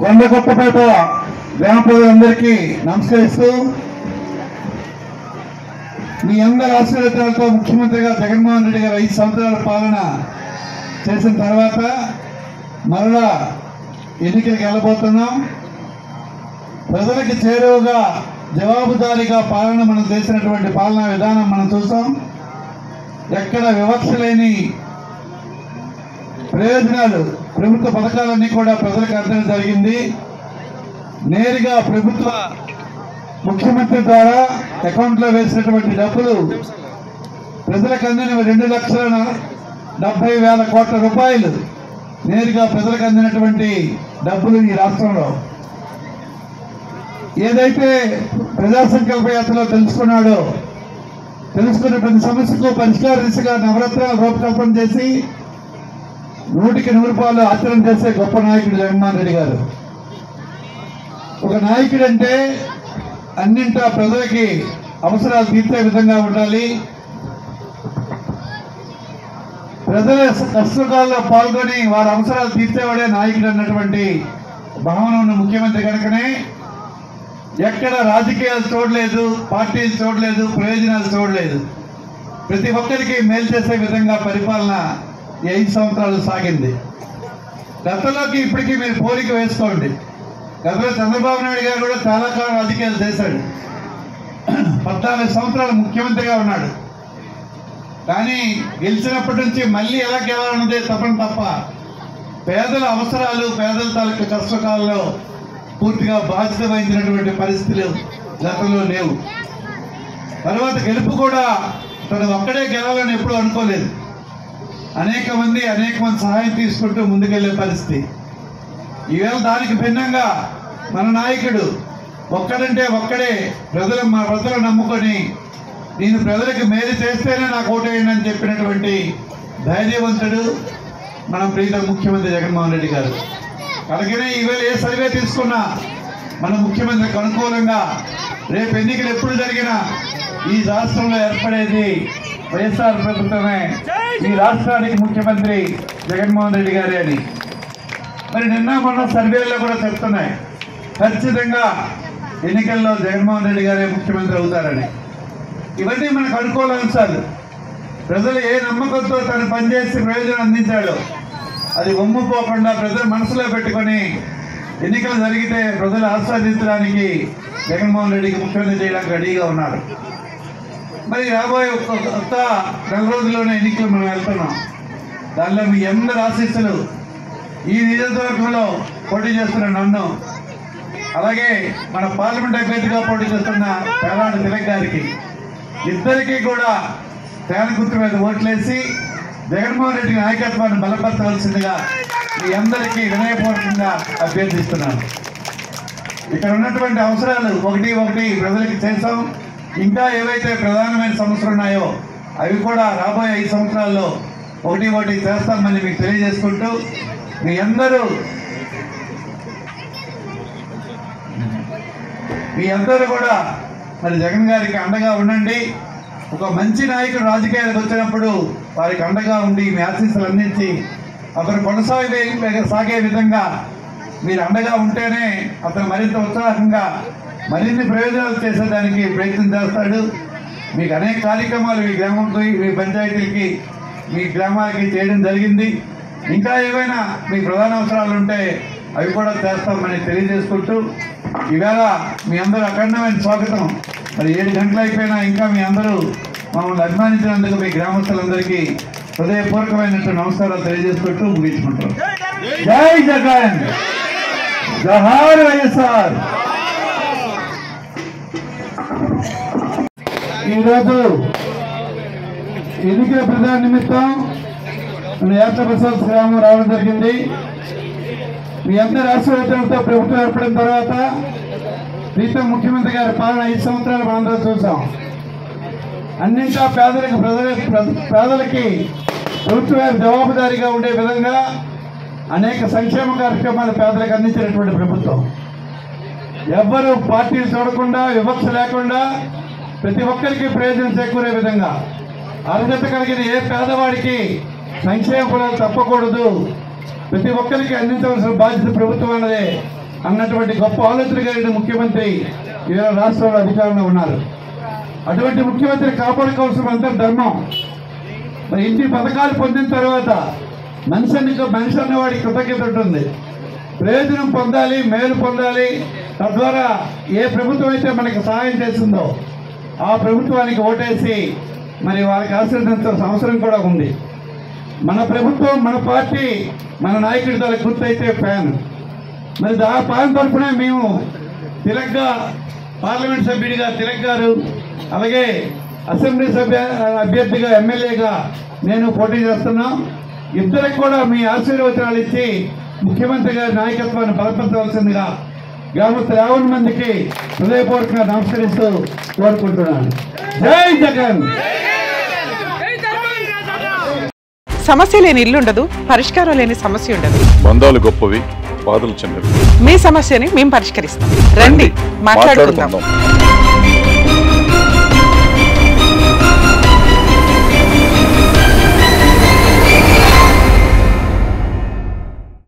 కొండగొప్పపేట గ్రామ ప్రజలందరికీ నమస్కరిస్తూ మీ అందరి ఆశీర్వాదాలతో ముఖ్యమంత్రిగా జగన్మోహన్ రెడ్డి గారు ఐదు సంవత్సరాల పాలన చేసిన తర్వాత మరలా ఎన్నికలకు వెళ్ళబోతున్నాం. ప్రజలకు చేరువగా జవాబుదారీగా పాలన మనం చేసినటువంటి పాలనా విధానం మనం చూసాం. ఎక్కడ వివక్ష లేని ప్రయోజనాలు ప్రభుత్వ పథకాలన్నీ కూడా ప్రజలకు అందడం జరిగింది. నేరుగా ప్రభుత్వ ముఖ్యమంత్రి ద్వారా అకౌంట్లో వేసినటువంటి డబ్బులు ప్రజలకు అందిన రెండు లక్షల డెబ్బై వేల కోట్ల రూపాయలు నేరుగా ప్రజలకు అందినటువంటి డబ్బులు ఈ రాష్ట్రంలో. ఏదైతే ప్రజా సంకల్ప యాత్రలో తెలుసుకున్నాడో తెలుసుకున్న ప్రతి సమస్యకు పరిష్కార దిశగా నవరత్నాలు రూపకల్పన చేసి నూటికి నూరు రూపాయలు ఆచరణ చేసే గొప్ప నాయకుడు జగన్మోహన్ రెడ్డి గారు. ఒక నాయకుడు అంటే అన్నింటా ప్రజలకి అవసరాలు తీర్చే విధంగా ఉండాలి. ప్రజల కష్టకాల్లో పాల్గొని వారి అవసరాలు తీర్చేవాడే నాయకుడు అన్నటువంటి భావన ఉన్న ముఖ్యమంత్రి కనుకనే ఎక్కడ రాజకీయాలు చూడలేదు పార్టీలు చూడలేదు ప్రయోజనాలు చూడలేదు. ప్రతి ఒక్కరికి మేలు చేసే విధంగా పరిపాలన ఐదు సంవత్సరాలు సాగింది. గతంలోకి ఇప్పటికీ మీరు పోలిక వేసుకోండి. గతంలో చంద్రబాబు నాయుడు గారు కూడా చాలా కాలం రాజకీయాలు చేశాడు. పద్నాలుగు సంవత్సరాలు ముఖ్యమంత్రిగా ఉన్నాడు. కానీ గెలిచినప్పటి నుంచి మళ్ళీ ఎలా గెలవాలన్నదే తప్పని తప్ప పేదల అవసరాలు పేదల తాలూకు కష్టకాలంలో పూర్తిగా బాధ్యత వహించినటువంటి పరిస్థితులు గతంలో లేవు. తర్వాత గెలుపు కూడా తను ఒక్కడే గెలవాలని ఎప్పుడూ అనుకోలేదు. అనేక మంది అనేక మంది సహాయం తీసుకుంటూ ముందుకెళ్ళే పరిస్థితి. ఈవేళ దానికి భిన్నంగా మన నాయకుడు ఒక్కడంటే ఒక్కడే ప్రజలు మా ప్రజలు నమ్ముకొని నేను ప్రజలకు మేలు చేస్తేనే నాకు ఓటేయండి అని చెప్పినటువంటి ధైర్యవంతుడు మన ప్రీత ముఖ్యమంత్రి జగన్మోహన్ రెడ్డి గారు. అలాగనే ఈవేళ ఏ సర్వే తీసుకున్నా మన ముఖ్యమంత్రికి అనుకూలంగా రేపు ఎన్నికలు ఎప్పుడు జరిగినా ఈ రాష్ట్రంలో ఏర్పడేది వైఎస్ఆర్ ప్రభుత్వమే. ఈ రాష్ట్రానికి ముఖ్యమంత్రి జగన్మోహన్ రెడ్డి గారే అని. మరి నిన్న మొన్న సర్వేల్లో కూడా చెప్తున్నాయి. ఖచ్చితంగా ఎన్నికల్లో జగన్మోహన్ రెడ్డి గారే ముఖ్యమంత్రి అవుతారని. ఇవన్నీ మనకు అనుకూల అంశాలు. ప్రజలు ఏ నమ్మకంతో తను పనిచేసి ప్రయోజనం అందించాడో అది ఒమ్ముపోకుండా ప్రజలు మనసులో పెట్టుకొని ఎన్నికలు జరిగితే ప్రజలు ఆస్వాదించడానికి జగన్మోహన్ రెడ్డికి ముఖ్యమంత్రి చేయడానికి రెడీగా ఉన్నారు. మరి రాబోయే ఒక్క కొత్త నెల రోజుల్లోనే ఎన్నికలు మనం వెళ్తున్నాం. దానిలో మీ అందరి ఆశీస్సులు ఈ నియోజకవర్గంలో పోటీ చేస్తున్న నన్ను అలాగే మన పార్లమెంట్ అభ్యర్థిగా పోటీ చేస్తున్న పేరాడు తిలక్ గారికి. ఇద్దరికీ కూడా తేన గుర్తు మీద ఓట్లేసి జగన్మోహన్ రెడ్డి నాయకత్వాన్ని బలపరచవలసిందిగా మీ అందరికీ వినయపూర్వకంగా అభ్యర్థిస్తున్నాను. ఇక్కడ ఉన్నటువంటి అవసరాలు ఒకటి ఒకటి ప్రజలకు చేసాం ఇంకా ఏవైతే ప్రధానమైన సమస్యలు ఉన్నాయో అవి కూడా రాబోయే ఐదు సంవత్సరాల్లో ఒకటి ఒకటి చేస్తామని మీకు తెలియజేసుకుంటూ మీ అందరూ మీ అందరూ కూడా మరి జగన్ గారికి అండగా ఉండండి. ఒక మంచి నాయకుడు రాజకీయాలకు వచ్చినప్పుడు వారికి అండగా ఉండి మీ ఆశీస్సులు అందించి అతను కొనసాగే సాగే విధంగా మీరు అండగా ఉంటేనే అతను మరింత ఉత్సాహంగా మరిన్ని ప్రయోజనాలు చేసేదానికి ప్రయత్నం చేస్తాడు. మీకు అనేక కార్యక్రమాలు మీ గ్రామంతో మీ పంచాయతీలకి మీ గ్రామాలకి చేయడం జరిగింది. ఇంకా ఏవైనా మీ ప్రధాన అవసరాలు ఉంటే అవి కూడా చేస్తామని తెలియజేసుకుంటూ ఈవేళ మీ అందరూ అఖండమైన స్వాగతం. మరి ఏడు గంటలు అయిపోయినా ఇంకా మీ అందరూ మమ్మల్ని అభిమానించినందుకు మీ గ్రామస్తులందరికీ హృదయపూర్వకమైనటువంటి నమస్కారాలు తెలియజేసుకుంటూ ముగించుకుంటాం జై జగన్! జహార్ వైఎస్ఆర్. ఈరోజు ఎన్నికల ప్రధాన నిమిత్తం మన యాత్ర ప్రసాద్ గ్రామం రావడం జరిగింది. మీ అందరి ఆశీర్వాదాలతో ప్రభుత్వం ఏర్పడిన తర్వాత ప్రీతం ముఖ్యమంత్రి గారి పాలన ఐదు సంవత్సరాలు మనందరం చూసాం. అన్నింటా పేదలకు ప్రజల పేదలకి ప్రభుత్వం జవాబుదారీగా ఉండే విధంగా అనేక సంక్షేమ కార్యక్రమాలు పేదలకు అందించినటువంటి ప్రభుత్వం. ఎవ్వరూ పార్టీలు చూడకుండా వివక్ష లేకుండా ప్రతి ఒక్కరికి ప్రయోజనం చేకూరే విధంగా అర్హత కలిగిన ఏ పేదవాడికి సంక్షేమ ఫలాలు తప్పకూడదు ప్రతి ఒక్కరికి అందించవలసిన బాధ్యత ప్రభుత్వం అన్నదే అన్నటువంటి గొప్ప ఆలోచన కలిగిన ముఖ్యమంత్రి ఈరోజు రాష్ట్రంలో అధికారంలో ఉన్నారు. అటువంటి ముఖ్యమంత్రి కాపాడుకోవాల్సిన అంతా ధర్మం మరి ఇంటి పథకాలు పొందిన తర్వాత మనిషి అన్ని మనిషి అనేవాడి కృతజ్ఞత ఉంటుంది. ప్రయోజనం పొందాలి మేలు పొందాలి. తద్వారా ఏ ప్రభుత్వం అయితే మనకి సహాయం చేసిందో ఆ ప్రభుత్వానికి ఓటేసి మరి వారికి ఆశీర్వదించాల్సిన అవసరం కూడా ఉంది. మన ప్రభుత్వం మన పార్టీ మన నాయకుడి తల గుర్తయితే ఫ్యాన్. మరి ఆ ఫ్యాన్ తరఫునే మేము తిలక్గా పార్లమెంట్ సభ్యుడిగా తిలక్ గారు అలాగే అసెంబ్లీ సభ్య అభ్యర్థిగా ఎమ్మెల్యేగా నేను పోటీ చేస్తున్నాం. ఇద్దరికి కూడా మీ ఆశీర్వచనాలు ఇచ్చి ముఖ్యమంత్రి గారి నాయకత్వాన్ని బలపరచవలసిందిగా గ్రామస్తులు యావన్ మందికి హృదయపూర్వకంగా నమస్కరిస్తూ కోరుకుంటున్నాను. జై జగన్! సమస్య లేని ఇల్లు ఉండదు పరిష్కారం లేని సమస్య ఉండదు. బంధాలు గొప్పవి బాధలు చిన్నవి. మీ సమస్యని మేము పరిష్కరిస్తాం. రండి మాట్లాడుకుందాం.